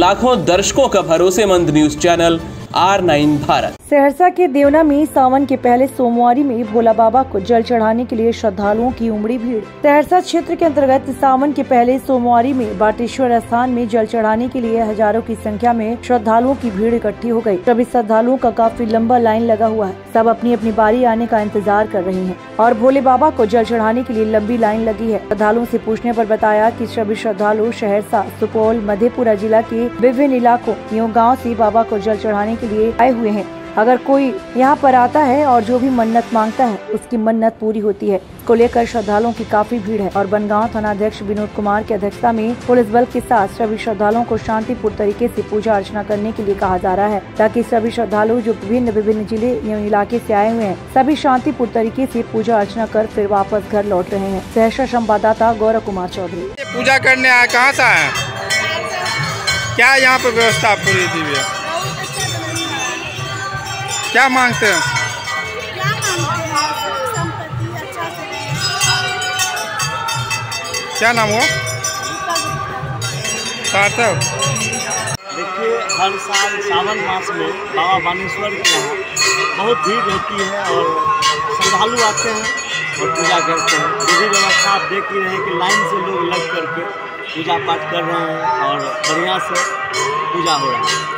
लाखों दर्शकों का भरोसेमंद news channel R nine Bharat. Saharsa के देवना में सावन के पहले सोमवारी में भोला बाबा को जल चढ़ाने के लिए श्रद्धालुओं की उमड़ी भीड़। सहरसा क्षेत्र के अंतर्गत सावन के पहले सोमवारी में बाटेश्वर स्थान में जल चढ़ाने के लिए हज़ारों की संख्या में श्रद्धालुओं की भीड़ इकट्ठी हो गई। सभी श्रद्धालुओं का काफ़ी लंबा लाइन लगा हुआ है। सब अपनी अपनी बारी आने का इंतज़ार कर रहे हैं और भोले बाबा को जल चढ़ाने के लिए लंबी लाइन लगी है। श्रद्धालुओं से पूछने पर बताया कि सभी श्रद्धालु सहरसा, सुपौल, मधेपुरा जिला के विभिन्न इलाकों एवं गाँव ऐसी बाबा को जल चढ़ाने के लिए आए हुए हैं। अगर कोई यहाँ पर आता है और जो भी मन्नत माँगता है, उसकी मन्नत पूरी होती है। को लेकर श्रद्धालुओं की काफ़ी भीड़ है और बनगांव थानाध्यक्ष विनोद कुमार की अध्यक्षता में पुलिस बल के साथ सभी श्रद्धालुओं को शांतिपूर्ण तरीके से पूजा अर्चना करने के लिए कहा जा रहा है, ताकि सभी श्रद्धालु जो विभिन्न विभिन्न ज़िले एवं इलाके से आए हुए हैं, सभी शांतिपूर्ण तरीके से पूजा अर्चना कर फिर वापस घर लौट रहे हैं। सहसा संवाददाता गौरव कुमार चौधरी। पूजा करने आए, कहाँ ऐसी क्या यहाँ पे व्यवस्था पूरी दिव्य क्या मांगते हैं? क्या मांगते हैं? संपत्ति अच्छा से रहे क्या नाम हुआ? सार्थक देखिए हर साल सावन मास में बाबा बानेश्वर के यहाँ बहुत भीड़ रहती है और श्रद्धालु आते हैं और पूजा करते हैं। विधि व्यवस्था आप देख ही रहे हैं कि लाइन से लोग लग करके पूजा पाठ कर रहे हैं और बढ़िया से पूजा हो रहा है।